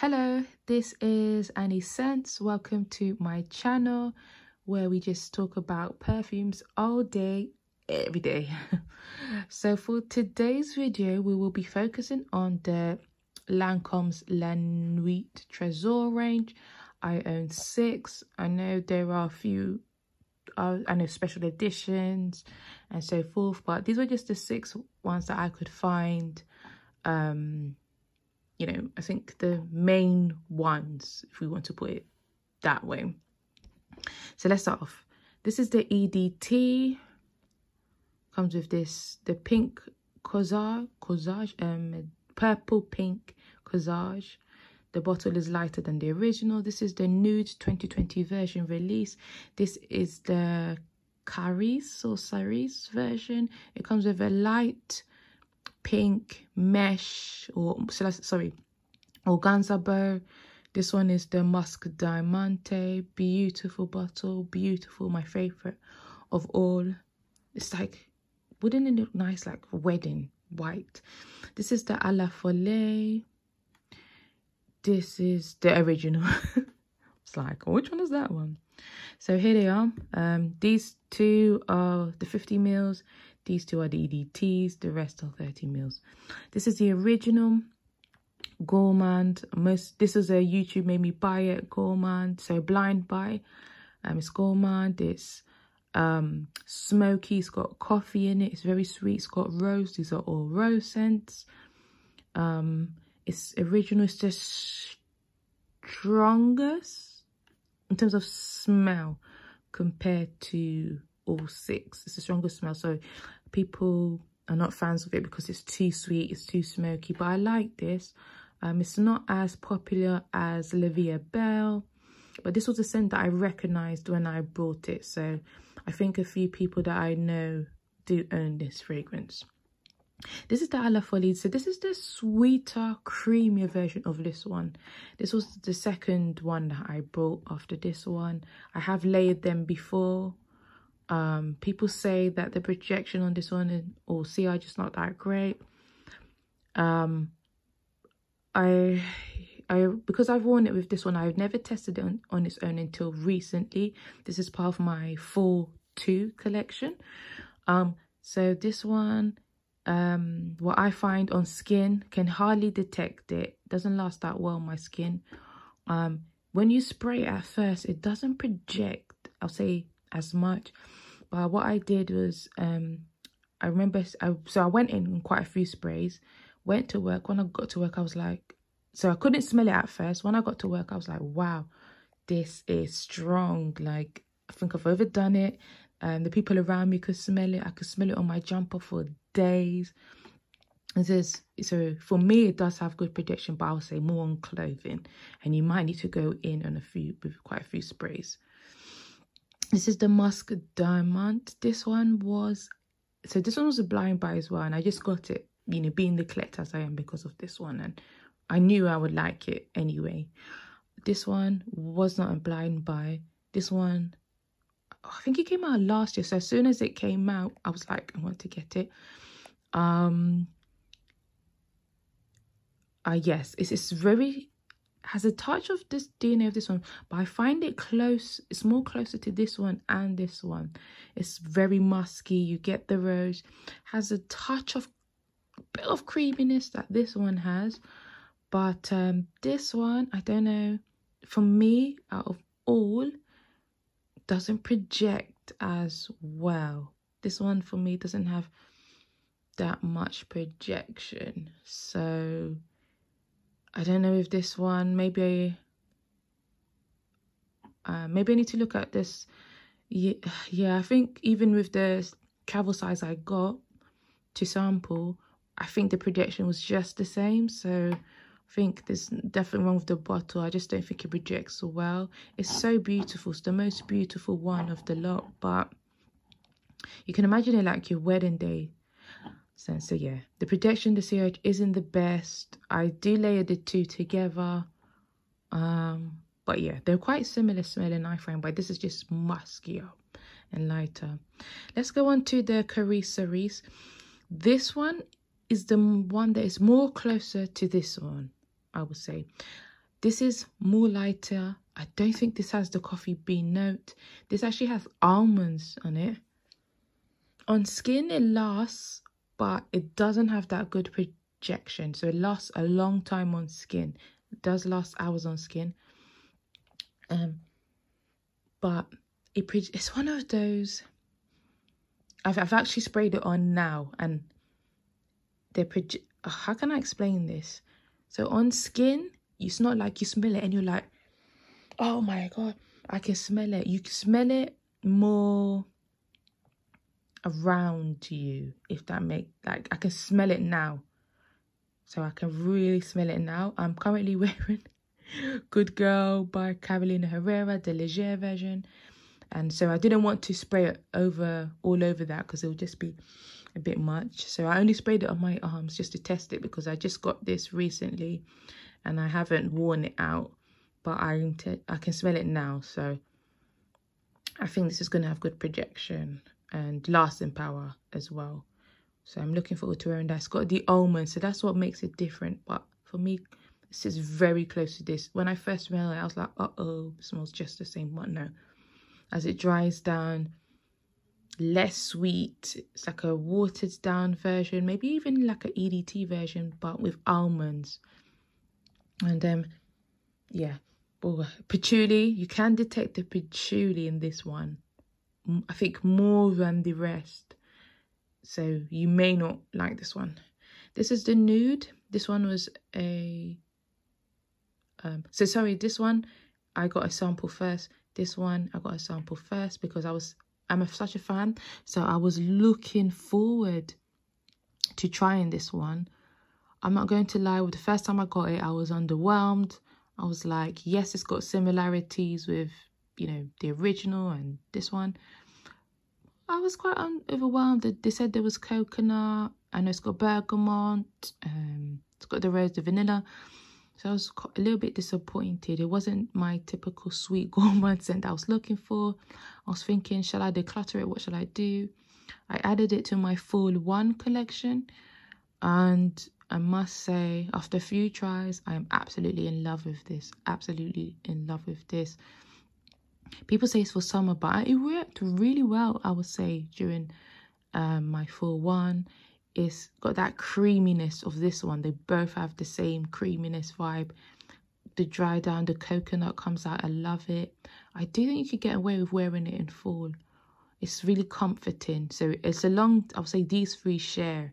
Hello, this is Ani Scents. Welcome to my channel where we just talk about perfumes all day, every day. so for today's video, we will be focusing on the Lancome's La Nuit Trésor range. I own six. I know there are a few, uh, I know special editions and so forth, but these were just the six ones that I could find um you know, I think the main ones, if we want to put it that way. So let's start off. This is the EDT. Comes with this, the pink corsage, corsage, um, purple pink corsage. The bottle is lighter than the original. This is the nude 2020 version release. This is the Caresse or Saris version. It comes with a light pink mesh or sorry organza bow. This one is the Musc Diamant. Beautiful bottle beautiful my favorite of all. It's like wouldn't it look nice like wedding white? This is the a la folie this is the original. It's like which one is that one? So here they are. Um these two are the 50 mils these two are the EDTs, the rest are 30 mils. This is the original Gourmand. Most this is a YouTube made me buy it, Gourmand. So blind buy. Um it's Gourmand, it's um smoky, it's got coffee in it, it's very sweet, it's got rose, these are all rose scents. Um it's original, it's the strongest in terms of smell compared to six. It's the strongest smell. So people are not fans of it because it's too sweet, it's too smoky. But I like this. Um, it's not as popular as Est Belle. But this was a scent that I recognized when I bought it. So I think a few people that I know do own this fragrance. This is the A La Folie. So this is the sweeter, creamier version of this one. This was the second one that I bought after this one. I have layered them before um, people say that the projection on this one or sillage just not that great. Um, I, I because I've worn it with this one, I've never tested it on, on its own until recently. This is part of my full two collection. Um, so this one, um, what I find on skin can hardly detect it. Doesn't last that well on my skin. Um, when you spray it at first, it doesn't project. I'll say as much. But what I did was um I remember I, so I went in quite a few sprays went to work. When I got to work I was like so I couldn't smell it at first. When I got to work I was like wow this is strong. Like I think I've overdone it. And the people around me could smell it. I could smell it on my jumper for days. It says so for me it does have good protection but I'll say more on clothing. And you might need to go in on a few with quite a few sprays this is the musk diamond. This one was so this one was a blind buy as well and i just got it you know being the collector as i am because of this one and i knew i would like it anyway. This one was not a blind buy. This one i think it came out last year so as soon as it came out i was like i want to get it. Um uh yes it's, it's very has a touch of this DNA of this one, but I find it close. It's more closer to this one and this one. It's very musky. You get the rose. Has a touch of bit of creaminess that this one has. But um, this one, I don't know. For me, out of all, doesn't project as well. This one for me doesn't have that much projection. So I don't know if this one, maybe, uh, maybe I need to look at this. Yeah, yeah, I think even with the travel size I got to sample, I think the projection was just the same. So I think there's definitely wrong with the bottle. I just don't think it projects so well. It's so beautiful. It's the most beautiful one of the lot. But you can imagine it like your wedding day so, so yeah, the protection the sillage isn't the best. I do layer the two together. Um, but yeah, they're quite similar smelling I find, but this is just muskier and lighter. Let's go on to the Caresse Cerise. This one is the one that is more closer to this one, I would say. This is more lighter. I don't think this has the coffee bean note. This actually has almonds on it. On skin, it lasts, but it doesn't have that good projection. So it lasts a long time on skin. It does last hours on skin. Um, but it it's one of those. I've I've actually sprayed it on now, and they're how can I explain this? So on skin, it's not like you smell it and you're like, oh my god, I can smell it. You can smell it more around you, if that make like I can smell it now. So I can really smell it now. I'm currently wearing Good Girl by Carolina Herrera, the Légère version. And so I didn't want to spray it over all over that because it would just be a bit much. So I only sprayed it on my arms just to test it because I just got this recently and I haven't worn it out. But I, I can smell it now. So I think this is going to have good projection and lasting power as well. So I'm looking forward to wearing that. It's got the almond, so that's what makes it different. But for me, this is very close to this. When I first smelled it, I was like, uh-oh, smells just the same. But no, as it dries down, less sweet. It's like a watered down version, maybe even like a EDT version, but with almonds. And um, yeah, oh, patchouli. You can detect the patchouli in this one. I think more than the rest. So you may not like this one. This is the nude. This one was a um so sorry, this one I got a sample first. This one I got a sample first because I was I'm a, such a fan. So I was looking forward to trying this one. I'm not going to lie, with the first time I got it, I was underwhelmed. I was like, yes, it's got similarities with, you know, the original and this one. I was quite overwhelmed. They said there was coconut. I know it's got bergamot. Um, it's got the rose, the vanilla. So I was a little bit disappointed. It wasn't my typical sweet gourmand scent I was looking for. I was thinking, shall I declutter it? What shall I do? I added it to my full one collection. And I must say, after a few tries, I am absolutely in love with this. Absolutely in love with this. People say it's for summer, but it worked really well, I would say, during um, my full one. It's got that creaminess of this one. They both have the same creaminess vibe. The dry down, the coconut comes out. I love it. I do think you could get away with wearing it in fall. It's really comforting. So it's a long, I would say these three share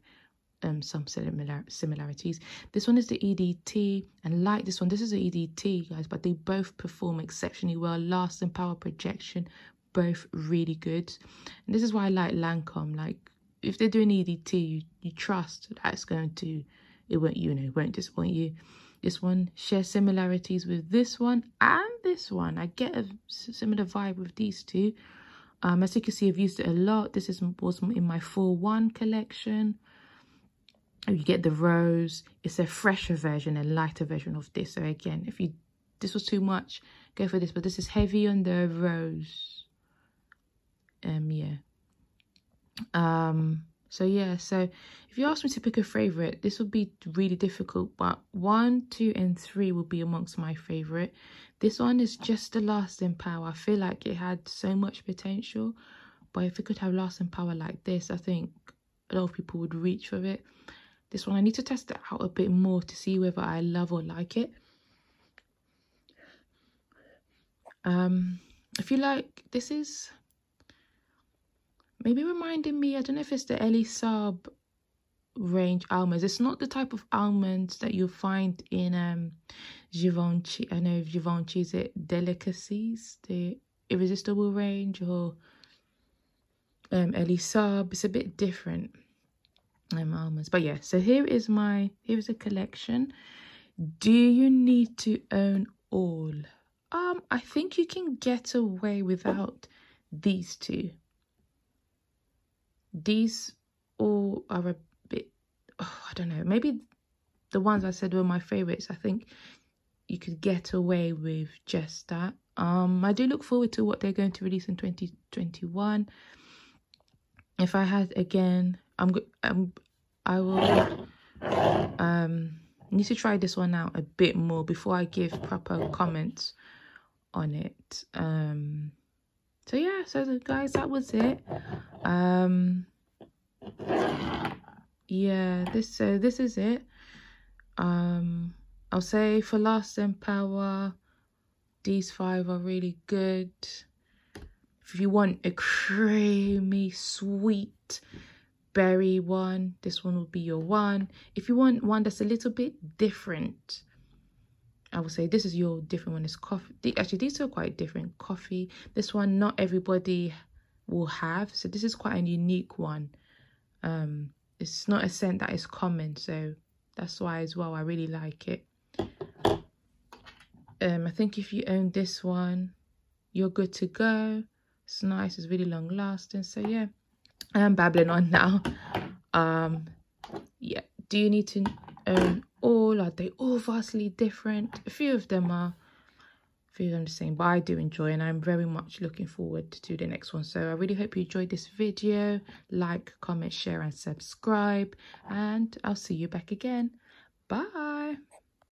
um some similar similarities. This one is the edt and like this one this is the edt guys but they both perform exceptionally well. Lasting power projection both really good. And this is why i like lancome. Like if they're doing edt you, you trust that it's going to it won't you know won't disappoint you. This one shares similarities with this one and this one. I get a similar vibe with these two. Um as you can see i've used it a lot. This is was in my 4-1 collection you get the rose. It's a fresher version a lighter version of this. So again if you this was too much go for this but this is heavy on the rose. Um yeah. Um so yeah so if you ask me to pick a favorite this would be really difficult but one two and three will be amongst my favorite. This one is just the lasting power. I feel like it had so much potential but if it could have lasting power like this i think a lot of people would reach for it this one, I need to test it out a bit more to see whether I love or like it. Um, I feel like this is maybe reminding me, I don't know if it's the Elie Saab range almonds. It's not the type of almonds that you'll find in um Givenchy. I know Givenchy is it Delicacies, the Irresistible range or um Elie Saab. It's a bit different um, almonds but yeah so here is my here's a collection. Do you need to own all? Um i think you can get away without these two. These all are a bit oh, i don't know. Maybe the ones i said were my favorites. I think you could get away with just that. Um i do look forward to what they're going to release in 2021 if i had again I'm I'm I will um need to try this one out a bit more before I give proper comments on it. Um, so yeah, so guys, that was it. Um, yeah, this so this is it. Um, I'll say for last and Power, these five are really good. If you want a creamy, sweet berry one, this one will be your one. If you want one that's a little bit different, I would say this is your different one. is coffee. Actually, these are quite different. Coffee. This one, not everybody will have. So this is quite a unique one. Um, it's not a scent that is common. So that's why as well, I really like it. Um, I think if you own this one, you're good to go. It's nice. It's really long lasting. So yeah, I'm babbling on now. Um, yeah. Do you need to own all? Are they all vastly different? A few of them are. A few of them the same, but I do enjoy, and I'm very much looking forward to the next one. So I really hope you enjoyed this video. Like, comment, share, and subscribe. And I'll see you back again. Bye.